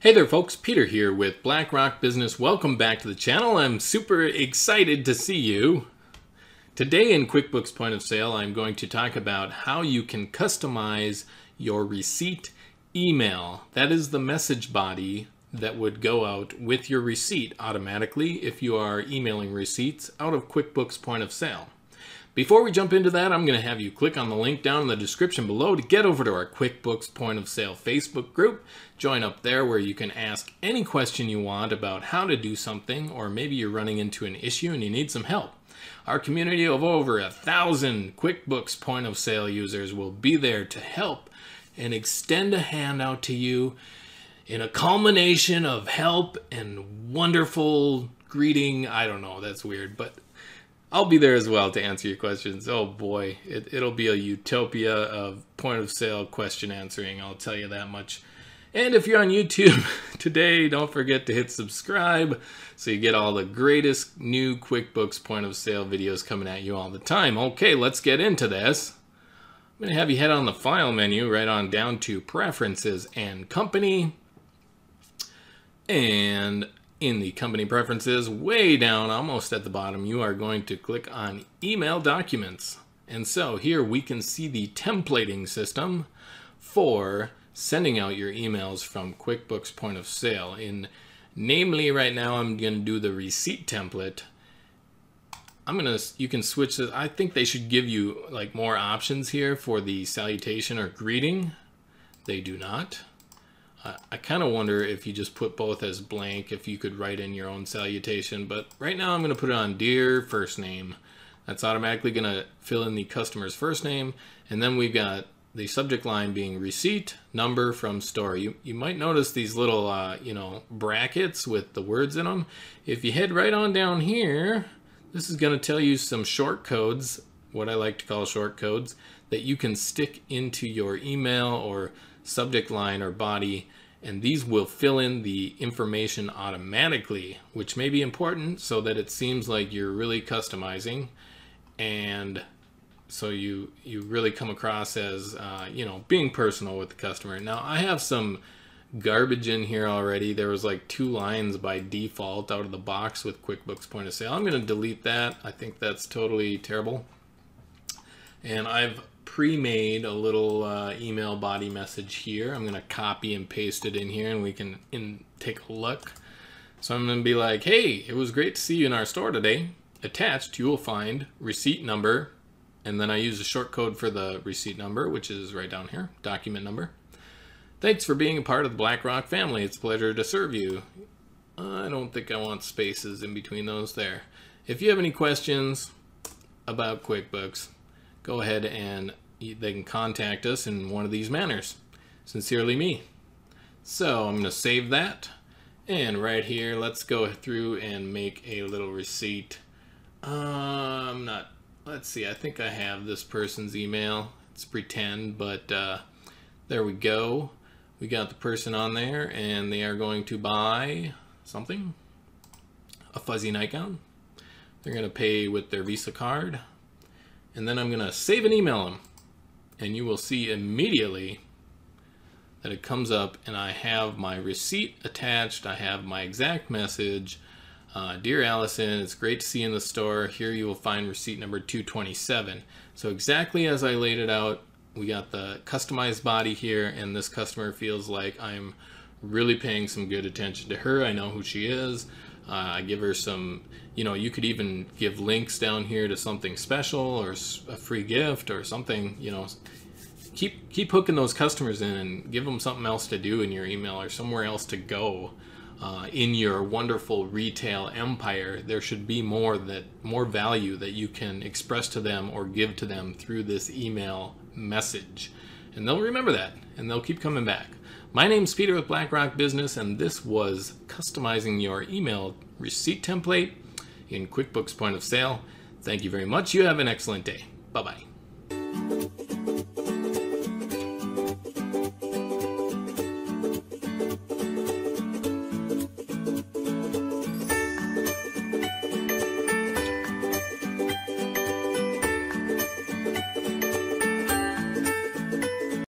Hey there folks, Peter here with BlackRock Business. Welcome back to the channel. I'm super excited to see you. Today in QuickBooks Point of Sale, I'm going to talk about how you can customize your receipt email. That is the message body that would go out with your receipt automatically if you are emailing receipts out of QuickBooks Point of Sale. Before we jump into that, I'm going to have you click on the link down in the description below to get over to our QuickBooks Point of Sale Facebook group. Join up there where you can ask any question you want about how to do something, or maybe you're running into an issue and you need some help. Our community of over a thousand QuickBooks Point of Sale users will be there to help and extend a hand out to you in a culmination of help and wonderful greeting. I don't know, that's weird, but I'll be there as well to answer your questions. Oh boy, it, it'll be a utopia of point of sale question answering, I'll tell you that much. And if you're on YouTube today, don't forget to hit subscribe so you get all the greatest new QuickBooks point of sale videos coming at you all the time. Okay, let's get into this. I'm going to have you head on the file menu right on down to preferences and company. And in the company preferences, way down, almost at the bottom, you are going to click on Email Documents. And so here we can see the templating system for sending out your emails from QuickBooks Point of Sale. In namely, right now I'm going to do the receipt template. I'm gonna, you can switch this. I think they should give you like more options here for the salutation or greeting. They do not. I kind of wonder if you just put both as blank, if you could write in your own salutation. But right now I'm going to put it on Dear First Name. That's automatically going to fill in the customer's first name. And then we've got the subject line being receipt number from store. You, you might notice these little, uh, you know, brackets with the words in them. If you head right on down here, this is going to tell you some short codes, what I like to call short codes, that you can stick into your email or subject line or body and these will fill in the information automatically which may be important so that it seems like you're really customizing and so you you really come across as uh, you know being personal with the customer. Now I have some garbage in here already. There was like two lines by default out of the box with QuickBooks point of sale. I'm gonna delete that. I think that's totally terrible. And I've pre-made a little uh, email body message here. I'm gonna copy and paste it in here and we can in, take a look. So I'm gonna be like, hey, it was great to see you in our store today. Attached, you will find receipt number, and then I use a short code for the receipt number, which is right down here, document number. Thanks for being a part of the BlackRock family. It's a pleasure to serve you. I don't think I want spaces in between those there. If you have any questions about QuickBooks, go ahead and they can contact us in one of these manners. Sincerely me. So I'm going to save that. And right here, let's go through and make a little receipt. Uh, I'm not, let's see, I think I have this person's email. It's pretend, but uh, there we go. We got the person on there and they are going to buy something, a fuzzy nightgown. They're going to pay with their Visa card. And then I'm going to save and email them and you will see immediately that it comes up and I have my receipt attached. I have my exact message. Uh, Dear Allison, it's great to see you in the store. Here you will find receipt number 227. So exactly as I laid it out, we got the customized body here and this customer feels like I'm really paying some good attention to her. I know who she is. Uh, give her some, you know, you could even give links down here to something special or a free gift or something, you know, keep keep hooking those customers in and give them something else to do in your email or somewhere else to go uh, in your wonderful retail empire. There should be more that more value that you can express to them or give to them through this email message, and they'll remember that and they'll keep coming back. My name's Peter with BlackRock Business, and this was customizing your email receipt template in QuickBooks Point of Sale. Thank you very much. You have an excellent day. Bye bye.